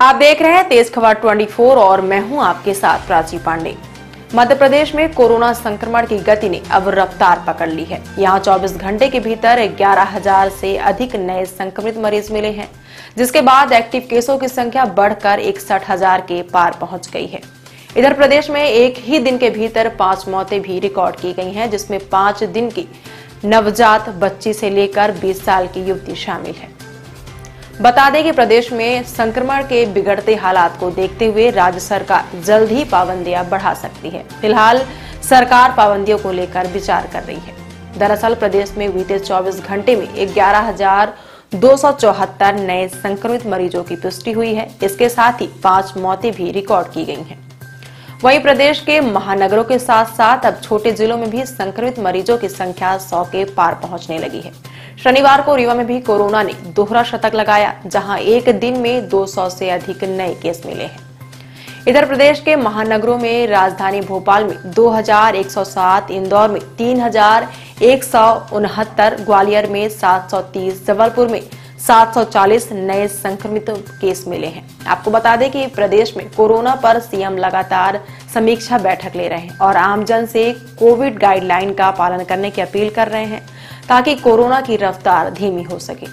आप देख रहे हैं तेज खबर 24 और मैं हूँ आपके साथ प्राची पांडे। मध्य प्रदेश में कोरोना संक्रमण की गति ने अब रफ्तार पकड़ ली है। यहाँ 24 घंटे के भीतर 11,000 से अधिक नए संक्रमित मरीज़ मिले हैं जिसके बाद एक्टिव केसों की संख्या बढ़कर इकसठ हज़ार के पार पहुँच गई है। इधर प्रदेश में एक ही दिन के भीतर पाँच मौतें भी रिकॉर्ड की गई हैं जिसमें पाँच दिन की नवजात बच्ची से लेकर 20 साल की युवती शामिल है। बता दें कि प्रदेश में संक्रमण के बिगड़ते हालात को देखते हुए राज्य सरकार जल्द ही पाबंदियाँ बढ़ा सकती है। फ़िलहाल सरकार पाबंदियों को लेकर विचार कर रही है। दरअसल प्रदेश में बीते 24 घंटे में ग्यारह हज़ार दो नए संक्रमित मरीजों की पुष्टि हुई है। इसके साथ ही पाँच मौतें भी रिकॉर्ड की गई हैं। वहीं प्रदेश के महानगरों के साथ साथ अब छोटे जिलों में भी संक्रमित मरीजों की संख्या सौ के पार पहुँचने लगी है। शनिवार को रीवा में भी कोरोना ने दोहरा शतक लगाया जहाँ एक दिन में 200 से अधिक नए केस मिले हैं। इधर प्रदेश के महानगरों में राजधानी भोपाल में 2107, इंदौर में तीन हज़ार एक सौ उनहत्तर ग्वालियर में 730, जबलपुर में 740 नए संक्रमित केस मिले हैं। आपको बता दें कि प्रदेश में कोरोना पर सीएम लगातार समीक्षा बैठक ले रहे हैं और आमजन से कोविड गाइडलाइन का पालन करने की अपील कर रहे हैं ताकि कोरोना की रफ्तार धीमी हो सके।